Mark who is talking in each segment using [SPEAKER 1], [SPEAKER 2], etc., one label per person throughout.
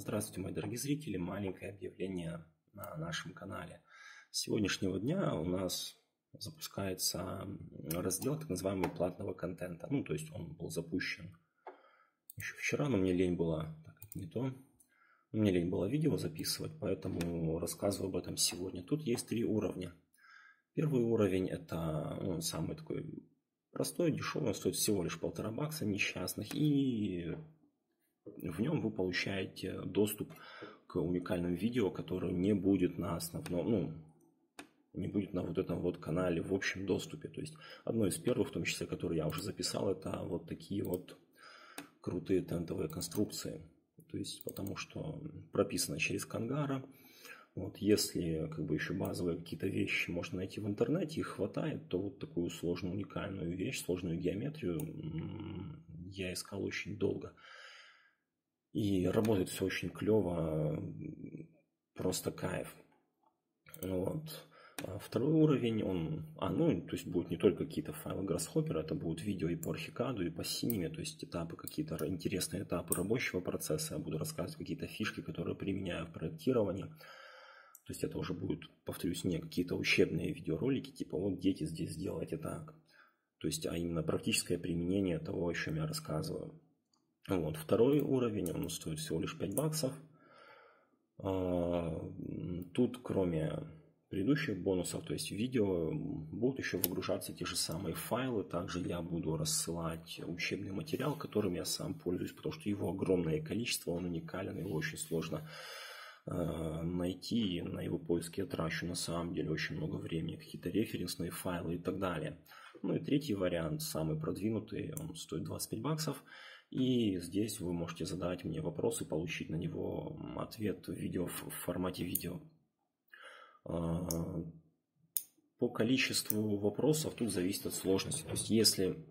[SPEAKER 1] Здравствуйте, мои дорогие зрители. Маленькое объявление на нашем канале. С сегодняшнего дня у нас запускается раздел так называемого платного контента. Ну, то есть он был запущен еще вчера, но мне лень было, так это не то, мне лень было видео записывать, поэтому рассказываю об этом сегодня. Тут есть три уровня. Первый уровень это ну, самый такой простой, дешевый, он стоит всего лишь полтора бакса несчастных. И в нем вы получаете доступ к уникальным видео, которые не будет на основном, ну, не будет на вот этом вот канале в общем доступе. То есть одно из первых, в том числе, которые я уже записал, это вот такие вот крутые тентовые конструкции. То есть потому что прописано через Кангара. Вот, если как бы еще базовые какие-то вещи можно найти в интернете, их хватает, то вот такую сложную, уникальную вещь, сложную геометрию я искал очень долго. И работает все очень клево, просто кайф. Вот. А второй уровень, он, а, ну, то есть будут не только какие-то файлы Grasshopper, это будут видео и по Архикаду, и по Синеме, то есть этапы, какие-то интересные этапы рабочего процесса. Я буду рассказывать какие-то фишки, которые применяю в проектировании. То есть это уже будут, повторюсь, не какие-то учебные видеоролики, типа вот дети здесь сделайте так. То есть, а именно практическое применение того, о чем я рассказываю. Вот, второй уровень, он стоит всего лишь 5 баксов. А, тут, кроме предыдущих бонусов, то есть видео, будут еще выгружаться те же самые файлы. Также я буду рассылать учебный материал, которым я сам пользуюсь, потому что его огромное количество, он уникален, его очень сложно а, найти, на его поиски я трачу на самом деле очень много времени, какие-то референсные файлы и так далее. Ну и третий вариант, самый продвинутый, он стоит 25 баксов. И здесь вы можете задать мне вопрос и получить на него ответ в, видео, в формате видео. А, по количеству вопросов тут зависит от сложности. То есть если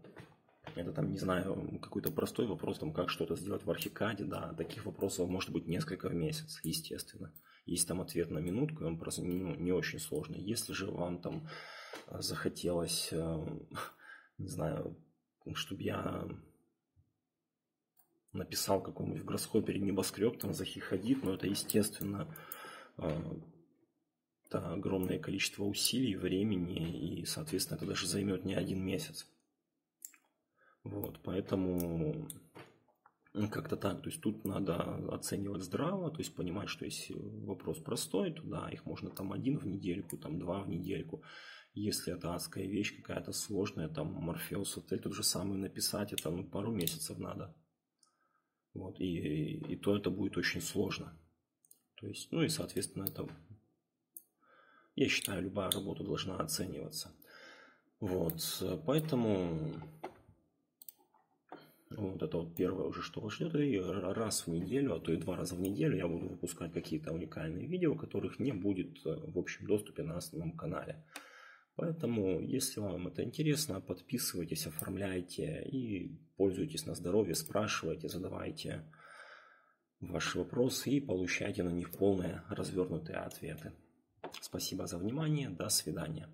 [SPEAKER 1] это там, не знаю, какой-то простой вопрос, там, как что-то сделать в архикаде, да, таких вопросов может быть несколько в месяц, естественно. Есть там ответ на минутку, он просто ну, не очень сложный. Если же вам там захотелось, э, не знаю, чтобы я написал какому-нибудь в гроссхоппере небоскреб, там захихадит, но это естественно а, это огромное количество усилий, времени, и, соответственно, это даже займет не один месяц. Вот, поэтому ну, как-то так, то есть тут надо оценивать здраво, то есть понимать, что если вопрос простой, то да, их можно там один в недельку, там два в недельку. Если это адская вещь какая-то сложная, там Морфеус Отель тот же самый написать, это ну, пару месяцев надо. Вот, и, и то это будет очень сложно. То есть, ну и, соответственно, это, я считаю, любая работа должна оцениваться. Вот, поэтому вот это вот первое уже, что вас ждет. И раз в неделю, а то и два раза в неделю я буду выпускать какие-то уникальные видео, которых не будет в общем доступе на основном канале. Поэтому, если вам это интересно, подписывайтесь, оформляйте и пользуйтесь на здоровье, спрашивайте, задавайте ваши вопросы и получайте на них полные развернутые ответы. Спасибо за внимание, до свидания.